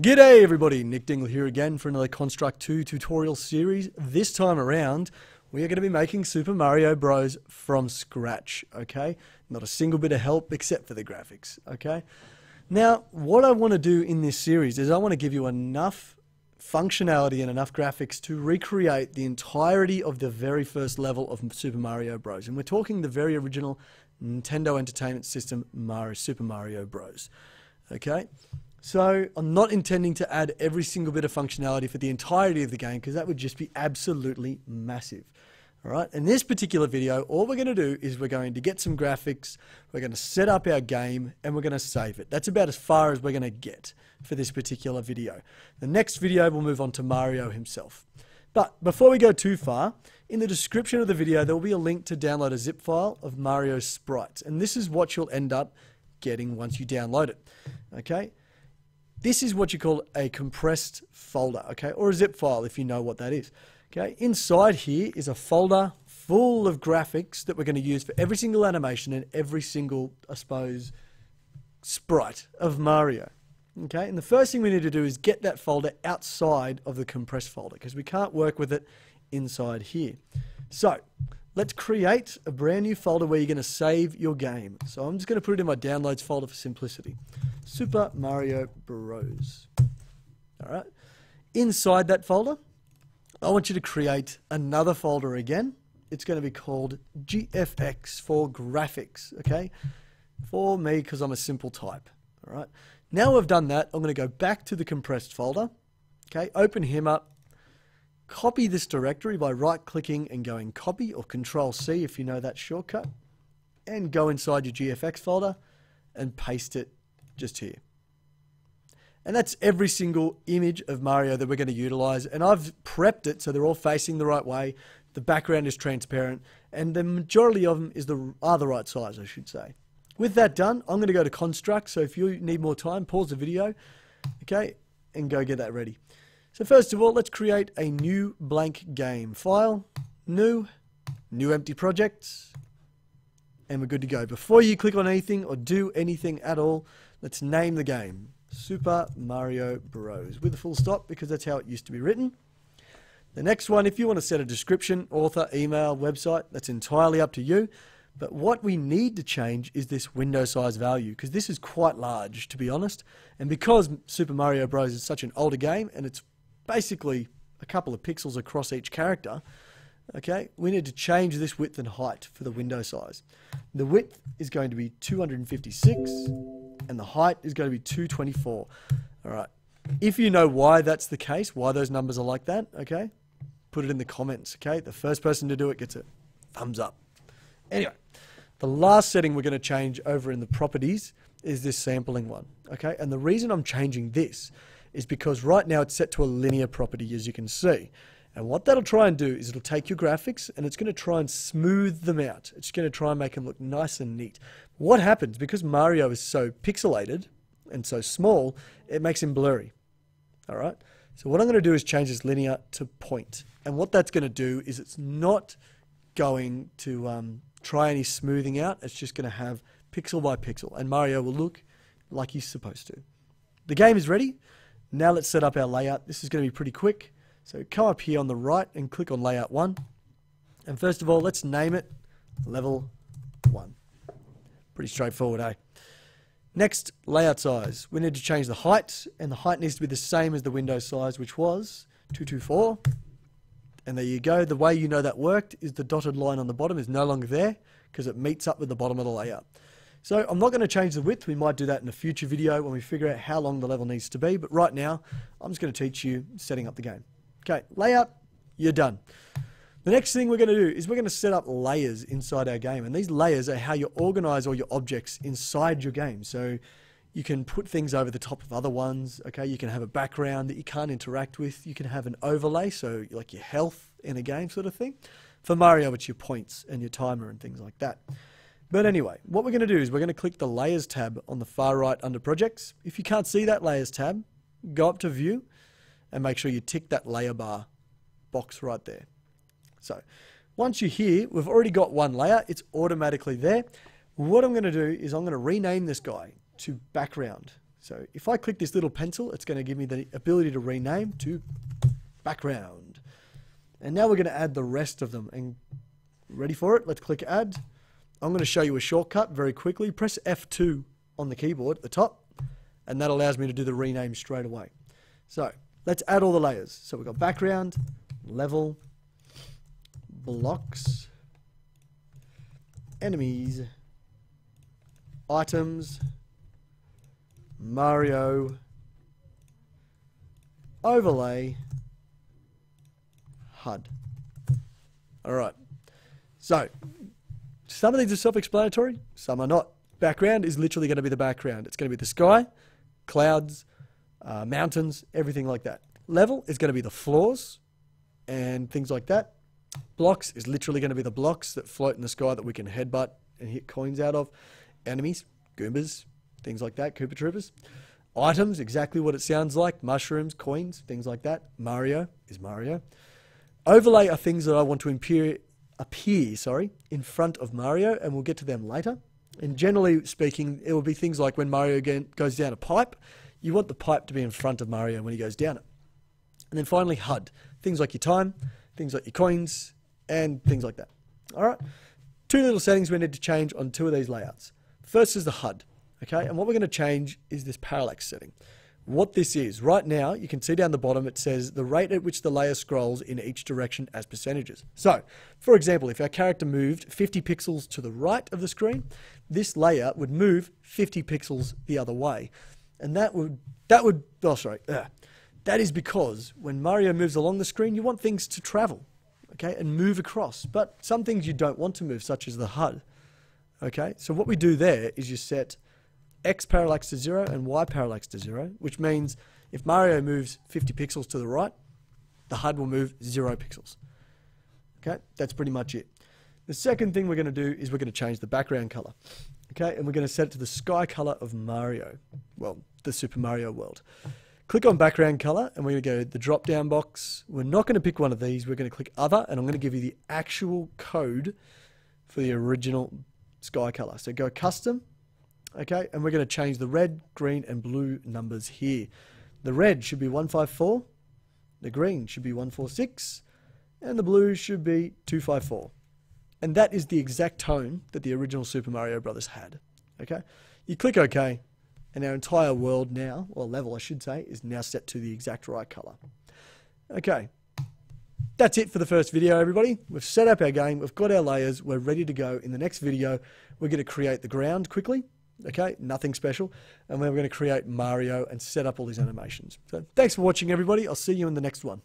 G'day everybody, Nick Dingle here again for another Construct 2 tutorial series. This time around, we are going to be making Super Mario Bros. from scratch, okay? Not a single bit of help except for the graphics, okay? Now, what I want to do in this series is I want to give you enough functionality and enough graphics to recreate the entirety of the very first level of Super Mario Bros. And we're talking the very original Nintendo Entertainment System Mario, Super Mario Bros. Okay? So I'm not intending to add every single bit of functionality for the entirety of the game because that would just be absolutely massive. All right, in this particular video, all we're going to do is we're going to get some graphics, we're going to set up our game, and we're going to save it. That's about as far as we're going to get for this particular video. The next video, we'll move on to Mario himself. But before we go too far, in the description of the video, there will be a link to download a zip file of Mario's sprites. And this is what you'll end up getting once you download it. Okay? This is what you call a compressed folder, okay? Or a zip file if you know what that is. Okay, inside here is a folder full of graphics that we're going to use for every single animation and every single, I suppose, sprite of Mario. Okay, and the first thing we need to do is get that folder outside of the compressed folder because we can't work with it inside here. So, let's create a brand new folder where you're going to save your game. So I'm just going to put it in my downloads folder for simplicity. Super Mario Bros. All right. Inside that folder, I want you to create another folder again. It's going to be called GFX for graphics, okay? For me, because I'm a simple type, all right? Now we've done that, I'm going to go back to the compressed folder, okay? Open him up, copy this directory by right-clicking and going copy or Control-C if you know that shortcut, and go inside your GFX folder and paste it just here. And that's every single image of Mario that we're going to utilize. And I've prepped it so they're all facing the right way. The background is transparent. And the majority of them is the, are the right size, I should say. With that done, I'm going to go to Construct. So if you need more time, pause the video, okay, and go get that ready. So first of all, let's create a new blank game. File, new, new empty project, and we're good to go. Before you click on anything or do anything at all, let's name the game. Super Mario Bros. with a full stop because that's how it used to be written. The next one, if you want to set a description, author, email, website, that's entirely up to you. But what we need to change is this window size value because this is quite large, to be honest. And because Super Mario Bros. is such an older game and it's basically a couple of pixels across each character, okay, we need to change this width and height for the window size. The width is going to be 256 and the height is going to be 224. All right. If you know why that's the case, why those numbers are like that, okay, put it in the comments, okay? The first person to do it gets a thumbs up. Anyway, the last setting we're going to change over in the properties is this sampling one, okay? And the reason I'm changing this is because right now it's set to a linear property, as you can see. And what that'll try and do is it'll take your graphics and it's going to try and smooth them out. It's going to try and make them look nice and neat. What happens, because Mario is so pixelated and so small, it makes him blurry. All right? So what I'm going to do is change this linear to point. And what that's going to do is it's not going to um, try any smoothing out. It's just going to have pixel by pixel. And Mario will look like he's supposed to. The game is ready. Now let's set up our layout. This is going to be pretty quick. So come up here on the right and click on layout 1. And first of all, let's name it level 1. Pretty straightforward, eh? Next, layout size. We need to change the height, and the height needs to be the same as the window size, which was 224. And there you go. The way you know that worked is the dotted line on the bottom is no longer there because it meets up with the bottom of the layout. So I'm not going to change the width. We might do that in a future video when we figure out how long the level needs to be. But right now, I'm just going to teach you setting up the game. Okay, layout, you're done. The next thing we're going to do is we're going to set up layers inside our game. And these layers are how you organize all your objects inside your game. So you can put things over the top of other ones. Okay, you can have a background that you can't interact with. You can have an overlay, so like your health in a game sort of thing. For Mario, it's your points and your timer and things like that. But anyway, what we're going to do is we're going to click the Layers tab on the far right under Projects. If you can't see that Layers tab, go up to View and make sure you tick that layer bar box right there. So once you're here, we've already got one layer. It's automatically there. What I'm going to do is I'm going to rename this guy to background. So if I click this little pencil, it's going to give me the ability to rename to background. And now we're going to add the rest of them. And ready for it? Let's click add. I'm going to show you a shortcut very quickly. Press F2 on the keyboard at the top, and that allows me to do the rename straight away. So let's add all the layers. So we've got background, level, blocks, enemies, items, Mario, overlay, HUD. All right. So some of these are self-explanatory, some are not. Background is literally going to be the background. It's going to be the sky, clouds, uh, mountains, everything like that. Level is going to be the floors and things like that. Blocks is literally going to be the blocks that float in the sky that we can headbutt and hit coins out of. Enemies, Goombas, things like that, Koopa Troopers. Items, exactly what it sounds like mushrooms, coins, things like that. Mario is Mario. Overlay are things that I want to appear, sorry, in front of Mario, and we'll get to them later. And generally speaking, it will be things like when Mario again goes down a pipe, you want the pipe to be in front of Mario when he goes down it. And then finally, HUD. Things like your time, things like your coins, and things like that. All right. Two little settings we need to change on two of these layouts. First is the HUD. Okay, and what we're going to change is this parallax setting. What this is, right now, you can see down the bottom, it says the rate at which the layer scrolls in each direction as percentages. So, for example, if our character moved 50 pixels to the right of the screen, this layer would move 50 pixels the other way. And that would, that would, oh, sorry, uh, that is because when Mario moves along the screen, you want things to travel, okay, and move across. But some things you don't want to move, such as the HUD, okay? So what we do there is you set X parallax to zero and Y parallax to zero, which means if Mario moves 50 pixels to the right, the HUD will move zero pixels. Okay, that's pretty much it. The second thing we're going to do is we're going to change the background color. Okay, and we're going to set it to the sky color of Mario. Well, the Super Mario world. Click on background color and we're going to go the drop down box. We're not going to pick one of these. We're going to click other and I'm going to give you the actual code for the original sky color. So go custom Okay, and we're going to change the red, green, and blue numbers here. The red should be 154, the green should be 146, and the blue should be 254. And that is the exact tone that the original Super Mario Brothers had. Okay, you click OK, and our entire world now, or level I should say, is now set to the exact right color. Okay, that's it for the first video, everybody. We've set up our game, we've got our layers, we're ready to go. In the next video, we're going to create the ground quickly, Okay, nothing special. And then we're going to create Mario and set up all these animations. So thanks for watching, everybody. I'll see you in the next one.